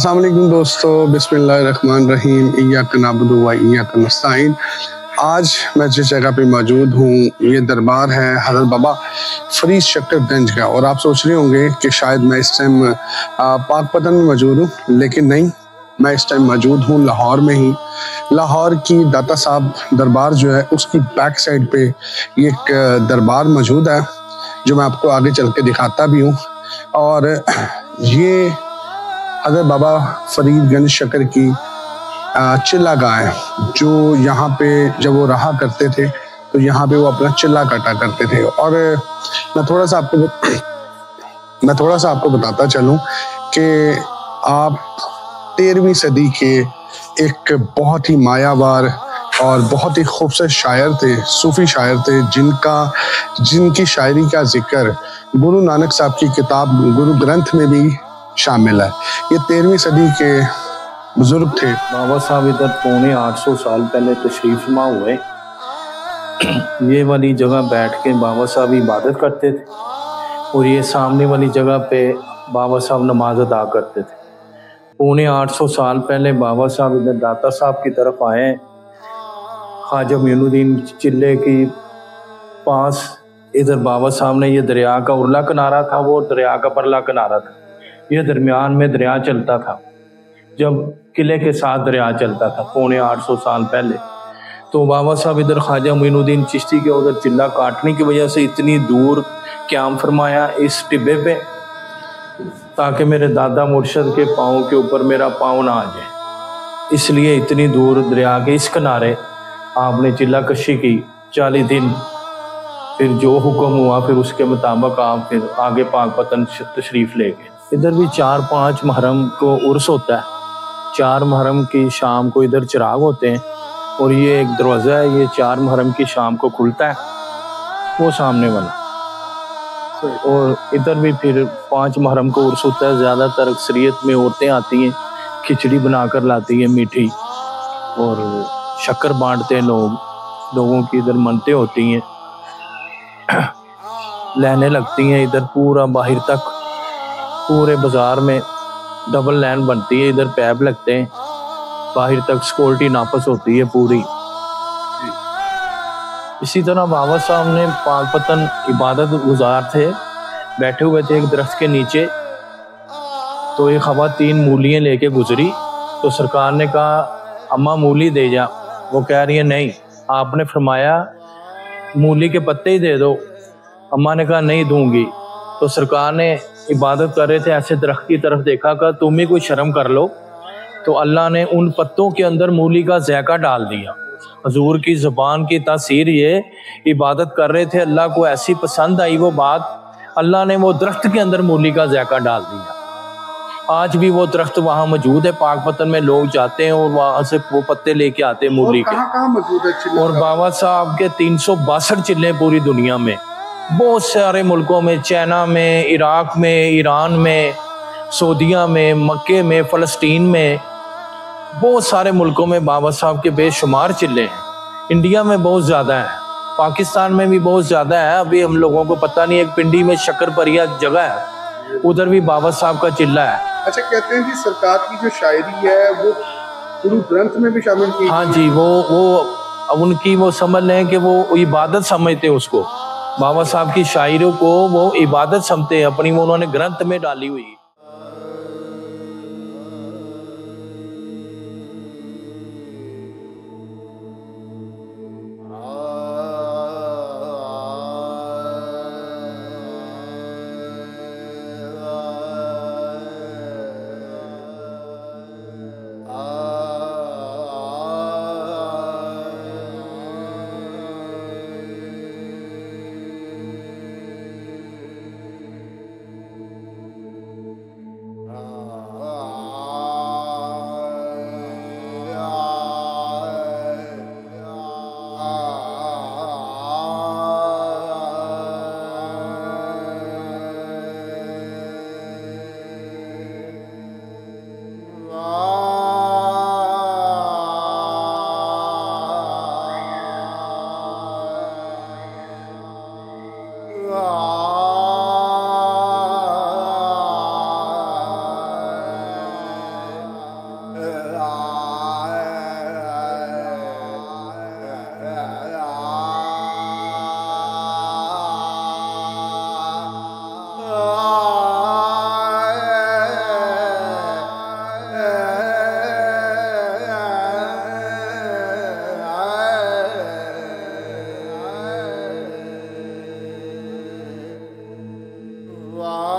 असलम दोस्तों। इय्याक नस्तईन। आज मैं जिस जगह पे मौजूद हूँ, ये दरबार है हज़रत बाबा फरीद शक्करगंज का। और आप सोच रहे होंगे कि शायद मैं इस टाइम पाक पतन में मौजूद हूँ, लेकिन नहीं, मैं इस टाइम मौजूद हूँ लाहौर में ही। लाहौर की दाता साहब दरबार जो है, उसकी बैक साइड पे एक दरबार मौजूद है, जो मैं आपको आगे चल के दिखाता भी हूँ। और ये हज़रत बाबा फरीद फरीदगंज शकर की चिल्ला गाय जो यहाँ पे जब वो रहा करते थे तो यहाँ पे वो अपना चिल्ला काटा करते थे। और मैं थोड़ा सा आपको मैं थोड़ा सा आपको बताता चलूँ कि आप तेरहवीं सदी के एक बहुत ही मायावार और बहुत ही खूबसूरत शायर थे, सूफी शायर थे, जिनका, जिनकी शायरी का ज़िक्र गुरु नानक साहब की किताब गुरु ग्रंथ में भी शामिल है। ये तेरहवीं सदी के बुज़ुर्ग थे। बाबा साहब इधर पौने 800 साल पहले तशरीफ़ मा हुए। ये वाली जगह बैठ के बाबा साहब इबादत करते थे और ये सामने वाली जगह पे बाबा साहब नमाज़ अदा करते थे। पौने 800 साल पहले बाबा साहब इधर दाता साहब की तरफ़ आए। ख्वाजा मीनुद्दीन चिल्ले की पास इधर बाबा साहब ने ये दरिया का उरला किनारा था, वो दरिया का परला किनारा था। यह दरमियान में दरिया चलता था। जब किले के साथ दरिया चलता था, पौने आठ सौ साल पहले तो बाबा साहब इधर ख्वाजा मोइनुद्दीन चिश्ती के उधर चिल्ला काटने की वजह से इतनी दूर क्याम फरमाया, इस टिब्बे पे, ताकि मेरे दादा मुर्शद के पाँव के ऊपर मेरा पाँव ना आ जाए। इसलिए इतनी दूर दरिया के इस किनारे आपने चिल्ला कशी की, चालीस दिन। फिर जो हुक्म हुआ, फिर उसके मुताबिक आप फिर आगे पाक पतन तशरीफ़ ले गए। इधर भी चार पाँच महरम को उर्स होता है। चार महरम की शाम को इधर चिराग होते हैं और ये एक दरवाज़ा है, ये चार महरम की शाम को खुलता है, वो सामने वाला। और इधर भी फिर पाँच महरम को उर्स होता है, ज़्यादातर अक्सरियत में औरतें आती हैं, खिचड़ी बनाकर लाती हैं मीठी, और शक्कर बांटते हैं लोग, लोगों की इधर मनते होती हैं लहने लगती हैं इधर पूरा बाहर तक। पूरे बाज़ार में डबल लाइन बनती है, इधर पैप लगते हैं। बाहर तक सिक्योरिटी नापस होती है पूरी। इसी तरह बाबा साहब ने पाकपतन इबादत गुजार थे। बैठे हुए थे एक दरख्त के नीचे। तो हवा तीन मूलियाँ लेके गुजरी। तो सरकार ने कहा, अम्मा, मूली दे जा। वो कह रही है, नहीं, आपने फरमाया, मूली के पत्ते ही दे दो। अम्मा ने कहा, नहीं दूँगी। तो सरकार ने इबादत कर रहे थे ऐसे दरख्त की तरफ़ देखा कर तुम ही कोई शर्म कर लो। तो अल्लाह ने उन पत्तों के अंदर मूली का जैका डाल दिया। हजूर की ज़ुबान की तासीर ये इबादत कर रहे थे अल्लाह को ऐसी पसंद आई वो बात अल्लाह ने वो दरख्त के अंदर मूली का जैका डाल दिया। आज भी वो दरख्त वहाँ मौजूद है पाक पतन में लोग जाते हैं और वहाँ से वो पत्ते लेके आते हैं मूली के। और बाबा साहब के तीन सौ बासठ चिल्ले पूरी दुनिया में। बहुत सारे मुल्कों में चाइना में इराक में ईरान में सऊदिया में मक्के में फ़लस्तीन में बहुत सारे मुल्कों में बाबा साहब के बेशुमार चिल्ले हैं। इंडिया में बहुत ज़्यादा है पाकिस्तान में भी बहुत ज़्यादा है। अभी हम लोगों को पता नहीं एक पिंडी में शक्कर परिया जगह है उधर भी बाबा साहब का चिल्ला है। अच्छा कहते हैं कि सरकार की जो शायरी है वो गुरु ग्रंथ में भी शामिल की हाँ जी वो वो उनकी वो समझ लें कि वो इबादत समझते हैं उसको। बाबा साहब की शायरों को वो इबादत समझते हैं। अपनी वो उन्होंने ग्रंथ में डाली हुई। Allah.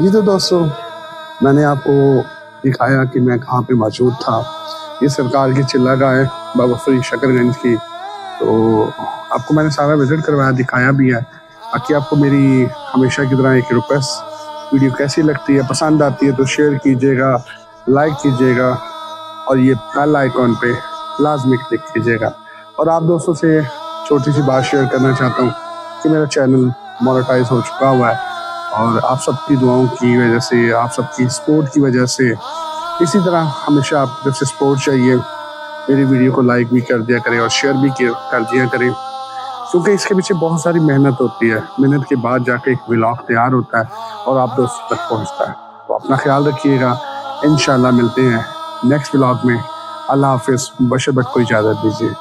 जी तो दोस्तों, मैंने आपको दिखाया कि मैं कहाँ पे मौजूद था। ये सरकार की चिल्ला का है, बाबा फरीद शकरगंज की। तो आपको मैंने सारा विज़िट करवाया, दिखाया भी है। बाकी आपको मेरी हमेशा की तरह एक रिक्वेस्ट वीडियो कैसी लगती है, पसंद आती है तो शेयर कीजिएगा लाइक कीजिएगा, और ये बेल आइकॉन पे लाजमी क्लिक कीजिएगा। और आप दोस्तों से छोटी सी बात शेयर करना चाहता हूँ कि मेरा चैनल मोनेटाइज हो चुका हुआ है। और आप सबकी दुआओं की वजह से, आप सबकी सपोर्ट की वजह से, इसी तरह हमेशा आप जब से सपोर्ट चाहिए, मेरी वीडियो को लाइक भी कर दिया करें और शेयर भी कर दिया करें। क्योंकि इसके पीछे बहुत सारी मेहनत होती है। मेहनत के बाद जाके एक व्लॉग तैयार होता है और आप दोस्तों तक पहुँचता है। तो अपना ख्याल रखिएगा। इन मिलते हैं नेक्स्ट व्लॉग में। अल्लाह हाफिज़। बशर बट को इजाज़त दीजिए।